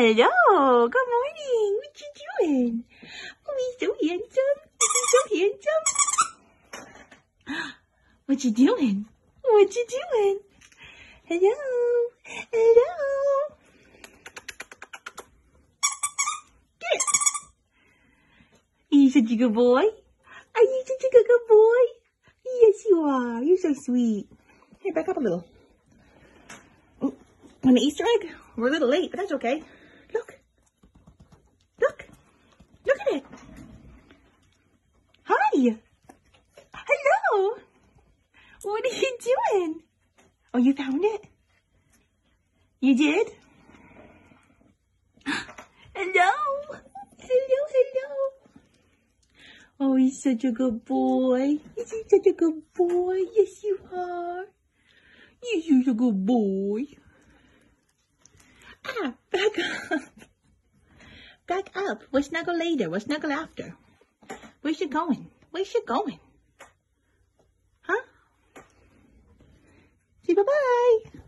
Hello, good morning. What you doing? Oh, he's so handsome. He's so handsome. What you doing? What you doing? Hello, hello. Get. Are such a good boy? Are you such a good, good boy? Yes, you are. You're so sweet. Hey, back up a little. Mm, oh, an Easter egg? We're a little late, but that's okay. Look. Look. Look at it. Hi. Hello. What are you doing? Oh, you found it? You did? Hello. Hello, hello. Oh, he's such a good boy. Is he such a good boy? Yes, you are. You're such a good boy. Ah, up. We'll snuggle later. We'll snuggle after. Where's you going? Where's you going? Huh? Say bye-bye. Bye.